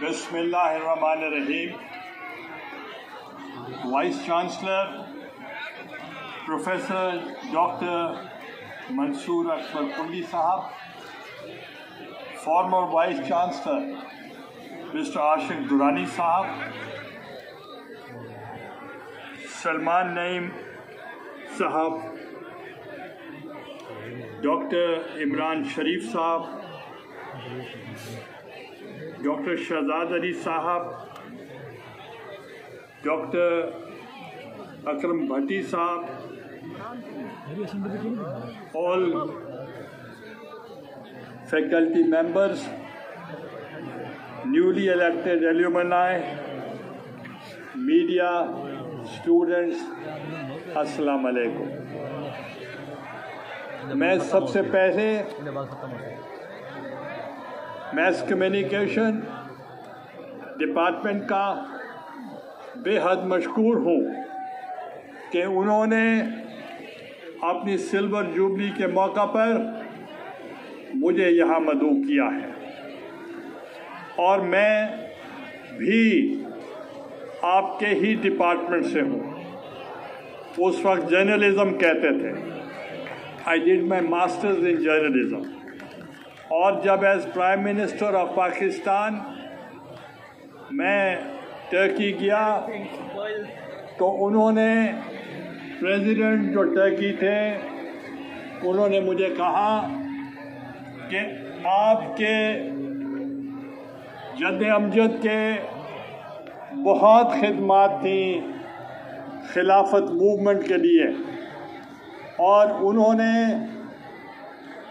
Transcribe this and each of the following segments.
बसमान Rahim vice chancellor professor doctor Mansoor Akbar Kundi साहब, former vice chancellor mister Ashiq Durrani साहब, सलमान नईम साहब, doctor Imran शरीफ साहब doctor Shahzad Ali साहब, doctor Akram Bhatti साहब all faculty members newly elected alumni media students अस्सलाम वालेकुम मैं सबसे पहले मैस कम्युनिकेशन डिपार्टमेंट का बेहद मशहूर हूँ कि उन्होंने अपनी सिल्वर जुबली के मौका पर मुझे यहाँ मदू किया है। और मैं भी आपके ही डिपार्टमेंट से हूँ। उस वक्त जर्नलिज्म कहते थे। I did my masters in journalism और जब as prime minister of Pakistan मैं टर्की गया तो उन्होंने प्रेसिडेंट जो टर्की थे, उन्होंने मुझे कहा कि आपके जद अमजद के बहुत खदमात थी खिलाफत मूवमेंट के लिए। और उन्होंने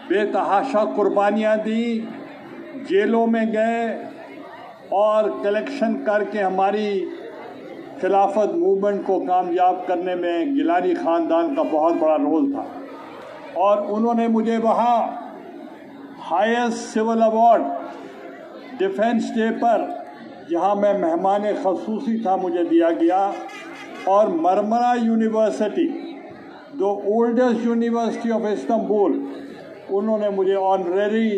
बेतहाशा कुर्बानियाँ दी, जेलों में गए और कलेक्शन करके हमारी खिलाफत मूवमेंट को कामयाब करने में गिलानी ख़ानदान का बहुत बड़ा रोल था। और उन्होंने मुझे वहाँ highest civil award, defence day पर, जहाँ मैं मेहमान खसूसी था, मुझे दिया गया। और Marmara university, the oldest university of Istanbul उन्होंने मुझे ऑनरेरी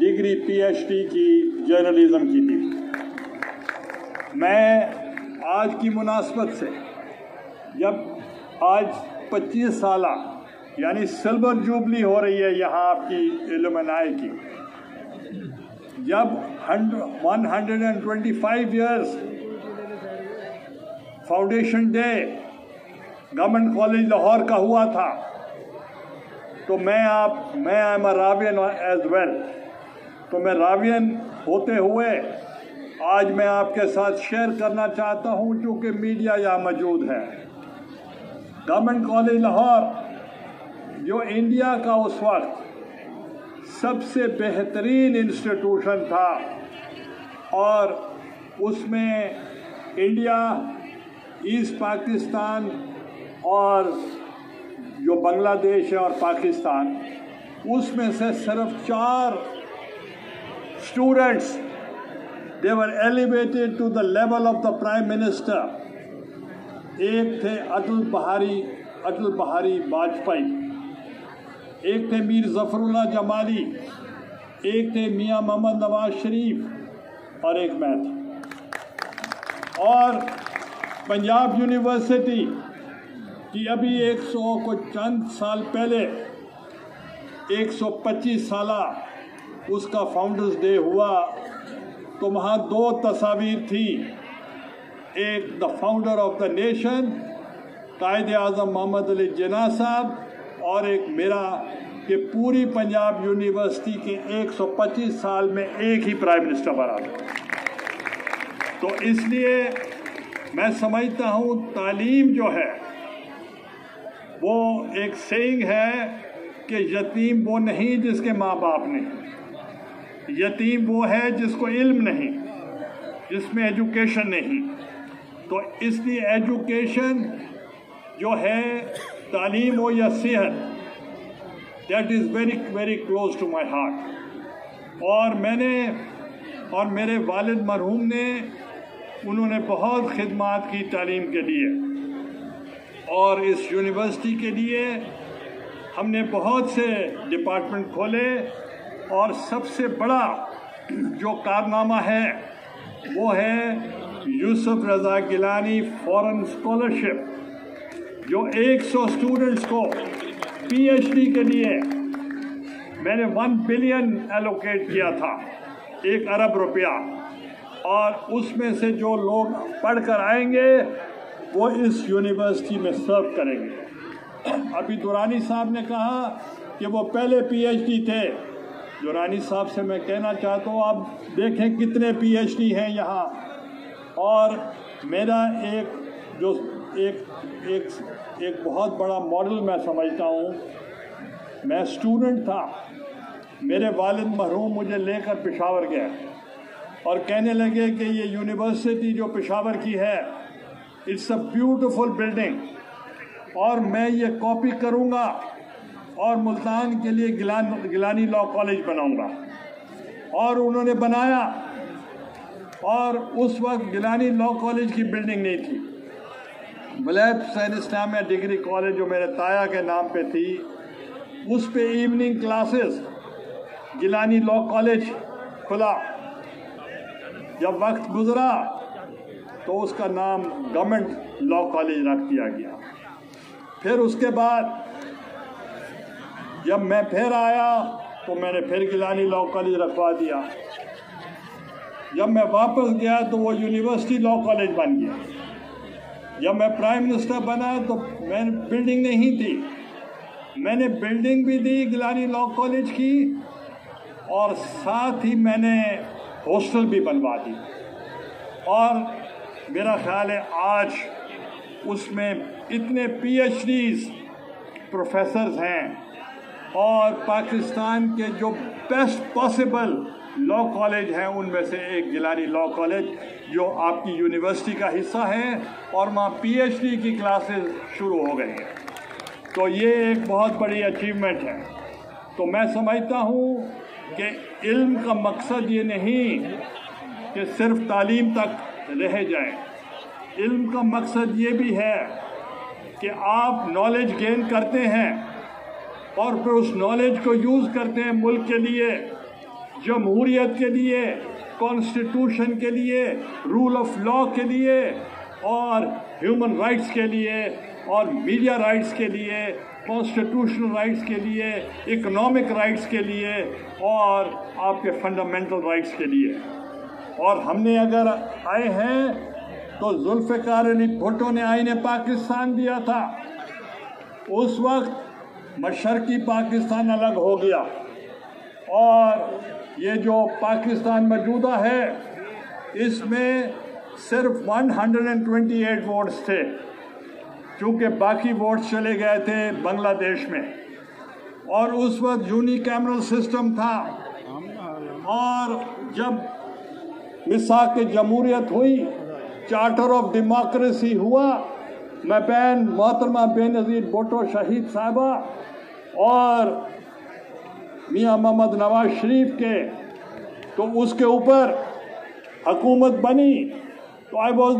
डिग्री पीएचडी की जर्नलिज्म की थी मैं आज की मुनासबत से, जब आज 25 साल, यानी सिल्वर जुबली हो रही है यहाँ आपकी इलमनाई की, जब 125 years foundation day government college Lahore का हुआ था तो मैं आप, मैं I am Ravian as well तो मैं रावियन होते हुए आज मैं आपके साथ शेयर करना चाहता हूँ, चूँकि मीडिया यहाँ मौजूद है। गवर्नमेंट कॉलेज लाहौर जो इंडिया का उस वक्त सबसे बेहतरीन इंस्टीट्यूशन था, और उसमें इंडिया ईस्ट पाकिस्तान और जो बांग्लादेश है और पाकिस्तान, उसमें से सिर्फ़ चार students they were elevated to the level of the prime minister एक थे अटल बहारी अटल बहारी वाजपेयी। एक थे मीर जफरुल्ला जमाली। एक थे मियाँ मोहम्मद नवाज़ शरीफ और एक मैं था। और पंजाब यूनिवर्सिटी कि अभी 100 को चंद साल पहले 125 साल उसका फाउंडर्स डे हुआ तो वहाँ दो तस्वीर थी। एक the founder of the nation Quaid Azam Muhammad Ali Jinnah साहब, और एक मेरा कि पूरी पंजाब यूनिवर्सिटी के 125 साल में एक ही प्राइम मिनिस्टर बना तो इसलिए मैं समझता हूँ, तालीम जो है वो एक सेइंग है कि यतीम वो नहीं जिसके माँ बाप नहीं। यतीम वो है जिसको इल्म नहीं, जिसमें एजुकेशन नहीं। तो इसलिए एजुकेशन जो है तालीम हो या सेहत that is very very close to my heart और मैंने, और मेरे वालिद मरहूम ने, उन्होंने बहुत खिदमत की तालीम के लिए। और इस यूनिवर्सिटी के लिए हमने बहुत से डिपार्टमेंट खोले और सबसे बड़ा जो कारनामा है, वो है यूसुफ रजा गिलानी फॉरेन स्कॉलरशिप जो 100 स्टूडेंट्स को पीएचडी के लिए मैंने वन बिलियन एलोकेट किया था, एक अरब रुपया। और उसमें से जो लोग पढ़कर आएँगे वो इस यूनिवर्सिटी में सर्व करेंगे। अभी दुरानी साहब ने कहा कि वो पहले पीएचडी थे। दुरानी साहब से मैं कहना चाहता हूँ, आप देखें कितने पीएचडी हैं यहाँ। और मेरा एक, जो एक एक एक बहुत बड़ा मॉडल मैं समझता हूँ, मैं स्टूडेंट था। मेरे वालिद मरहूम मुझे लेकर पेशावर गए। और कहने लगे कि ये यूनिवर्सिटी जो पेशावर की है इट्स अ ब्यूटीफुल बिल्डिंग और मैं ये कॉपी करूँगा और मुल्तान के लिए गिलान, गिलानी लॉ कॉलेज बनाऊँगा। और उन्होंने बनाया और उस वक्त गिलानी लॉ कॉलेज की बिल्डिंग नहीं थी। वलैद सैन इस्लामिया डिग्री कॉलेज जो मेरे ताया के नाम पे थी, उस पे evening classes Gilani law college खुला। जब वक्त गुजरा तो उसका नाम गवर्नमेंट लॉ कॉलेज रख दिया गया। फिर उसके बाद जब मैं फिर आया तो मैंने फिर गिलानी लॉ कॉलेज रखवा दिया। जब मैं वापस गया तो वो यूनिवर्सिटी लॉ कॉलेज बन गया। जब मैं प्राइम मिनिस्टर बना तो मैंने बिल्डिंग नहीं थी। मैंने बिल्डिंग भी दी, गिलानी लॉ कॉलेज की, और साथ ही मैंने हॉस्टल भी बनवा दी। और मेरा ख्याल है आज उसमें इतने पीएचडीज प्रोफेसर्स हैं और पाकिस्तान के जो बेस्ट पॉसिबल लॉ कॉलेज हैं, उनमें से एक गिलानी लॉ कॉलेज जो आपकी यूनिवर्सिटी का हिस्सा है और वहाँ पीएचडी की क्लासेस शुरू हो गई हैं। तो ये एक बहुत बड़ी अचीवमेंट है। तो मैं समझता हूँ कि इल्म का मकसद ये नहीं कि सिर्फ़ तालीम तक रह जाए। इल्म का मकसद ये भी है कि आप नॉलेज गेन करते हैं और फिर उस नॉलेज को यूज़ करते हैं मुल्क के लिए जमहूरीत के लिए कॉन्स्टिट्यूशन के लिए रूल ऑफ़ लॉ के लिए और ह्यूमन राइट्स के लिए और मीडिया राइट्स के लिए कॉन्स्टिट्यूशनल राइट्स के लिए इकोनॉमिक राइट्स के लिए और आपके फंडामेंटल राइट्स के लिए। और हमने अगर आए हैं तो जुल्फ़ार अली भुट्टो ने आइन पाकिस्तान दिया था। उस वक्त मशरकी पाकिस्तान अलग हो गया। और ये जो पाकिस्तान मौजूदा है, इसमें सिर्फ़ 128 वोट्स थे, चूँकि बाकी वोट्स चले गए थे बांग्लादेश में। और उस वक्त यूनी कैमरल सिस्टम था। और जब मिसाक जमहूरियत हुई चार्टर ऑफ़ डेमोक्रेसी हुआ। मैं बैन मोहतरमा बेनज़ीर भुट्टो शहीद साहबा और मियाँ मोहम्मद नवाज़ शरीफ के। तो उसके ऊपर हकूमत बनी। तो I was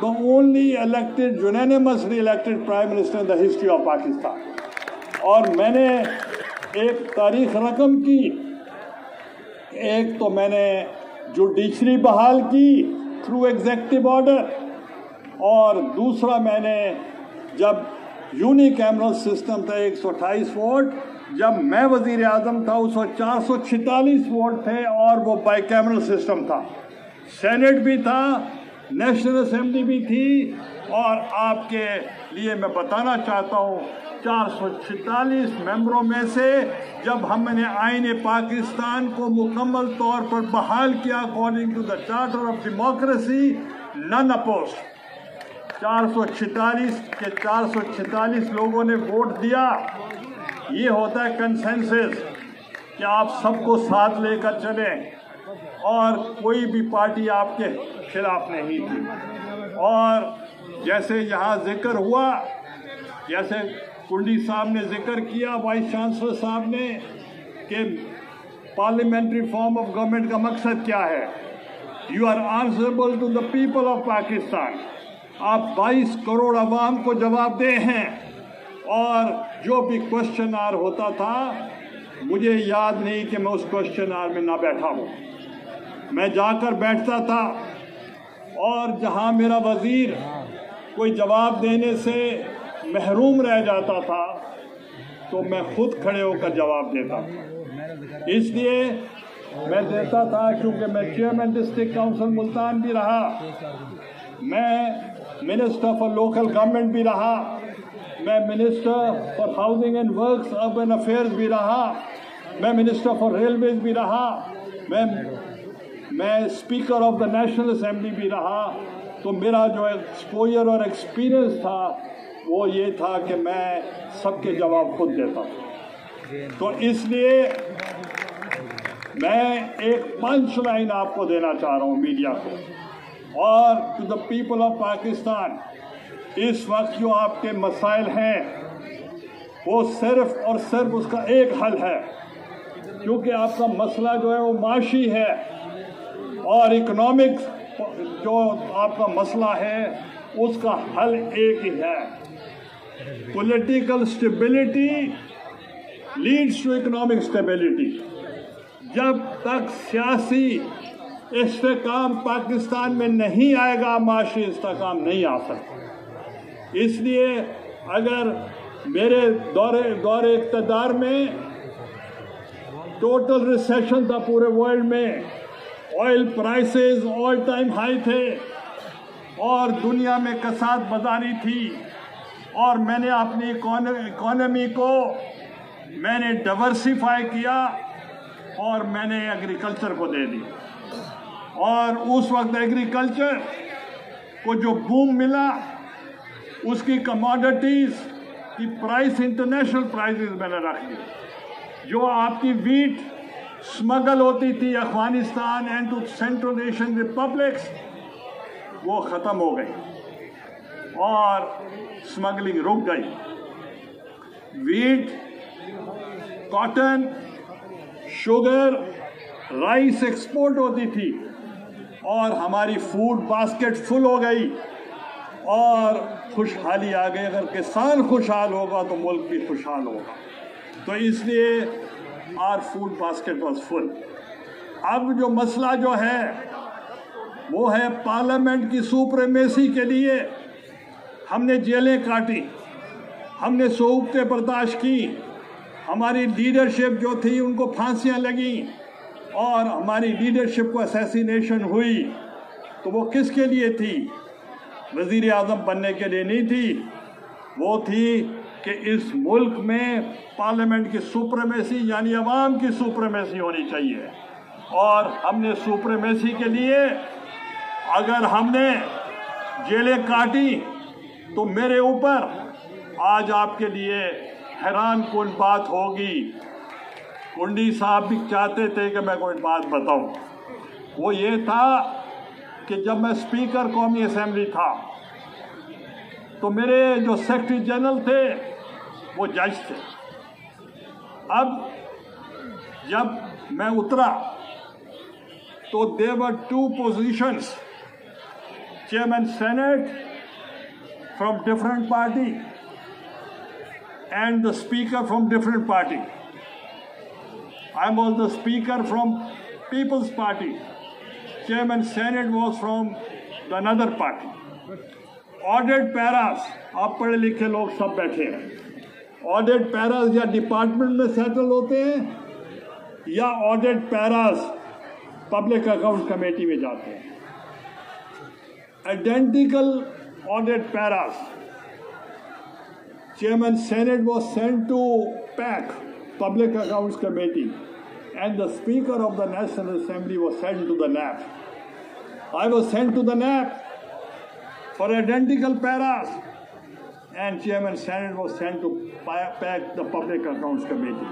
the only elected, unanimously elected prime minister in the history of Pakistan. और मैंने एक तारीख रकम की। एक तो मैंने जुडिशरी बहाल की थ्रू एग्जेक्टिव ऑर्डर और दूसरा मैंने जब यूनी कैमरल सिस्टम था एक सौ अट्ठाईस वोट जब मैं वज़ीर आज़म था उस वक्त चार वोट थे और वो बाई कैमरल सिस्टम था। सेनेट भी था नेशनल असेंबली भी थी, और आपके लिए मैं बताना चाहता हूँ चार मेम्बरों में से जब हमने आइन पाकिस्तान को मुकम्मल तौर पर बहाल किया according to the charter of democracy none opposed चार के चार सौ छितालीस लोगों ने वोट दिया। ये होता है कंसेंसस कि आप सबको साथ लेकर चलें और कोई भी पार्टी आपके खिलाफ नहीं थी। और जैसे यहाँ ज़िक्र हुआ, जैसे कुंडी साहब ने ज़िक्र किया वाइस चांसलर साहब ने, कि पार्लियामेंट्री फॉर्म ऑफ़ गवर्नमेंट का मकसद क्या है? You are answerable to the people of Pakistan आप 22 करोड़ आवाम को जवाब दे हैं। और जो भी क्वेश्चन आर होता था, मुझे याद नहीं कि मैं उस क्वेश्चन आर में ना बैठा हूँ। मैं जाकर बैठता था। और जहाँ मेरा वज़ीर कोई जवाब देने से महरूम रह जाता था तो मैं खुद खड़े होकर जवाब देता था। इसलिए मैं देता था, क्योंकि मैं चेयरमैन डिस्ट्रिक्ट काउंसिल मुल्तान भी रहा, मैं मिनिस्टर फॉर लोकल गवर्नमेंट भी रहा, मैं minister for housing and works urban affairs भी रहा, मैं मिनिस्टर फॉर रेलवेज भी रहा, मैं मैं speaker of the national assembly भी रहा। तो मेरा जो एक्सपोजर और एक्सपीरियंस था वो ये था कि मैं सबके जवाब खुद देता हूँ। तो इसलिए मैं एक पंच लाइन आपको देना चाह रहा हूँ मीडिया को। और to the people of Pakistan इस वक्त जो आपके मसाइल हैं, वो सिर्फ़ और सिर्फ़ उसका एक हल है। क्योंकि आपका मसला जो है वो माशी है और इकोनॉमिक जो आपका मसला है, उसका हल एक ही है। Political stability leads to economic stability जब तक सियासी इस्तेकाम पाकिस्तान में नहीं आएगा, माशी इस्तेकाम नहीं आ सकता। इसलिए अगर मेरे दौरे दौरे इकतदार में टोटल रिसेशन था पूरे वर्ल्ड में oil prices all time high थे, और दुनिया में कसाद बाजारी थी और मैंने अपनी इकोनॉमी को मैंने डाइवर्सिफाई किया और मैंने एग्रीकल्चर को दे दी और उस वक्त एग्रीकल्चर को जो बूम मिला, उसकी कमोडिटीज की प्राइस इंटरनेशनल प्राइसेस मैंने रख दी। जो आपकी वीट स्मगल होती थी Afghanistan and to central Asian republics वो ख़त्म हो गई। और स्मगलिंग रुक गई wheat cotton sugar rice export होती थी। और हमारी फ़ूड बास्केट फुल हो गई। और खुशहाली आ गई। अगर किसान खुशहाल होगा तो मुल्क भी खुशहाल होगा। तो इसलिए our food basket was full अब जो मसला जो है, वो है पार्लियामेंट की सुप्रेमेसी के लिए। हमने जेलें काटी, हमने सोखते बर्दाश्त की, हमारी लीडरशिप जो थी उनको फांसियाँ लगी और हमारी लीडरशिप को असैसिनेशन हुई। तो वो किसके लिए थी? वज़ीर अजम बनने के लिए नहीं थी। वो थी कि इस मुल्क में पार्लियामेंट की सुप्रेमेसी यानी अवाम की सुप्रेमेसी होनी चाहिए। और हमने सुप्रेमेसी के लिए अगर हमने जेलें काटी तो मेरे ऊपर आज आपके लिए हैरान कौन बात होगी। कुंडी साहब भी चाहते थे कि मैं कोई बात बताऊँ। वो ये था कि जब मैं स्पीकर कौमी असम्बली था तो मेरे जो सेक्रेटरी जनरल थे, वो जज थे। अब जब मैं उतरा तो there were two positions, chairman senate From different party and the speaker from different party. I was the speaker from People's Party. Chairman Senate was from another party. Audit paras आप पढ़े लिखे लोग सब बैठे हैं ऑडिट पैरास या department में settle होते हैं या audit paras public account committee में जाते हैं identical Audit paras Chairman Senate was sent to PAC, Public Accounts Committee, and the Speaker of the National Assembly was sent to the NAP. I was sent to the NAP for identical paras, and Chairman Senate was sent to PAC, the Public Accounts Committee.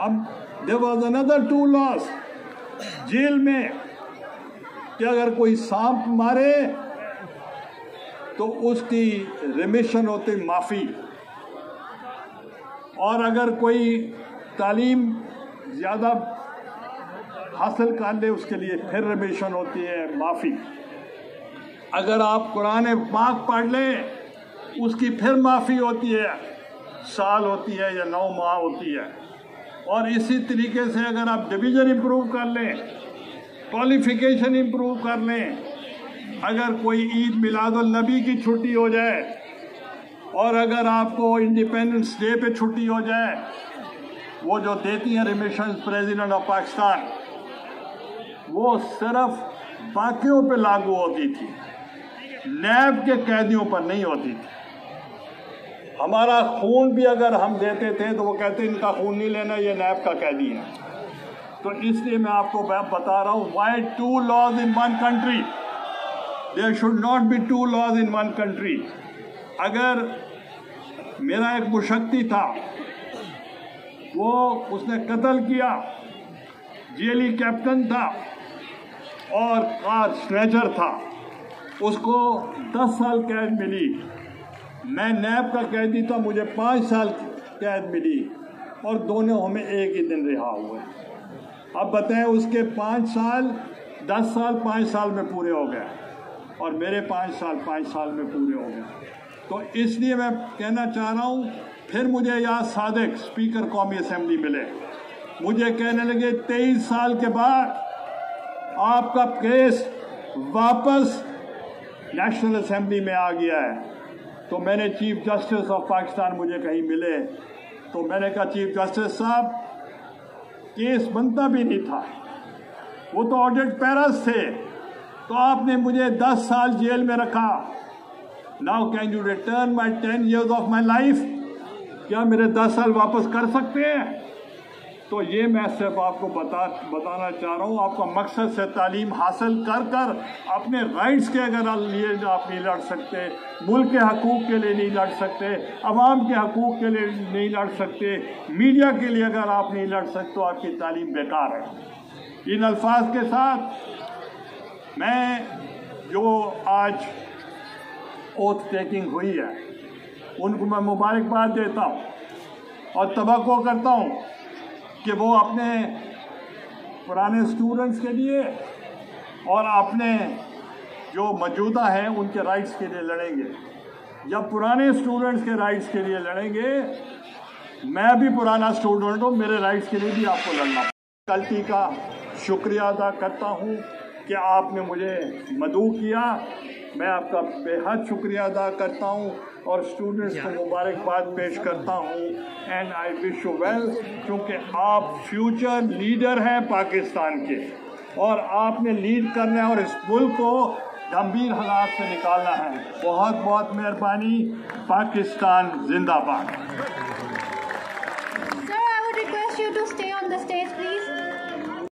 Um, there was another two laws. Jail में कि अगर कोई सांप मारे तो उसकी remission होती, माफ़ी। और अगर कोई तालीम ज़्यादा हासिल कर ले, उसके लिए फिर रिमिशन होती है, माफ़ी। अगर आप कुरान पाक पढ़ लें, उसकी फिर माफ़ी होती है, साल होती है या नौ माह होती है। और इसी तरीके से अगर आप डिवीज़न इम्प्रूव कर लें क्वालिफिकेशन इम्प्रूव कर लें अगर कोई ईद मिलादुल नबी की छुट्टी हो जाए और अगर आपको इंडिपेंडेंस डे पे छुट्टी हो जाए, वो जो देती हैं रिमिशन प्रेसिडेंट ऑफ़ पाकिस्तान वो सिर्फ़ बाकियों पे लागू होती थी। नैब के कैदियों पर नहीं होती थी। हमारा खून भी अगर हम देते थे तो वो कहते, इनका खून नहीं लेना, ये नैब का कैदी है। तो इसलिए मैं आपको बता रहा हूँ why two laws in one country there should not be two laws in one country अगर मेरा एक मुशक्ति था, वो उसने कत्ल किया, जेली कैप्टन था और कार स्ट्रेचर था, उसको 10 साल कैद मिली। मैं नैब का कैदी था, मुझे पाँच साल कैद मिली और दोनों हमें एक ही दिन रिहा हुए। अब बताएँ, उसके पाँच साल, दस साल, पाँच साल में पूरे हो गए। और मेरे पाँच साल पाँच साल में पूरे हो गए। तो इसलिए मैं कहना चाह रहा हूँ, फिर मुझे यहाँ सादिक, स्पीकर कौमी असम्बली मिले। मुझे कहने लगे, तेईस साल के बाद आपका केस वापस नेशनल असम्बली में आ गया है। तो मैंने चीफ जस्टिस ऑफ़ पाकिस्तान मुझे कहीं मिले। तो मैंने कहा, चीफ जस्टिस साहब, केस बनता भी नहीं था। वो तो ऑडिट पैरस थे। तो आपने मुझे 10 साल जेल में रखा। Now can you return my ten years of my life क्या मेरे दस साल वापस कर सकते हैं? तो ये मैं सिर्फ़ आपको बता, बताना चाह रहा हूँ। आपका मकसद से तालीम हासिल कर कर अपने राइट्स के अगर लिए, आप नहीं लड़ सकते, मुल्क के हकूक़ के लिए नहीं लड़ सकते, अवाम के हकूक़ के लिए नहीं लड़ सकते मीडिया के लिए अगर आप नहीं लड़ सकते तो आपकी तालीम बेकार है। इन अल्फाज के साथ मैं जो आज ओथ टेकिंग हुई है, उनको मैं मुबारकबाद देता हूँ और तवक्को करता हूँ कि वो अपने पुराने स्टूडेंट्स के लिए और अपने जो मौजूदा हैं, उनके राइट्स के लिए लड़ेंगे। जब पुराने स्टूडेंट्स के राइट्स के लिए लड़ेंगे, मैं भी पुराना स्टूडेंट हूँ, मेरे राइट्स के लिए भी आपको लड़ना। गलती का शुक्रिया अदा करता हूँ। कि आपने मुझे मदू किया। मैं आपका बेहद शुक्रिया अदा करता हूँ और स्टूडेंट्स को मुबारकबाद पेश करता हूँ। And I wish you well क्योंकि आप फ्यूचर लीडर हैं पाकिस्तान के। और आपने लीड करना है और इस मुल्क को गंभीर हालात से निकालना है। बहुत बहुत मेहरबानी पाकिस्तान जिंदाबाद। Sir, I would request you to stay on the stage, please.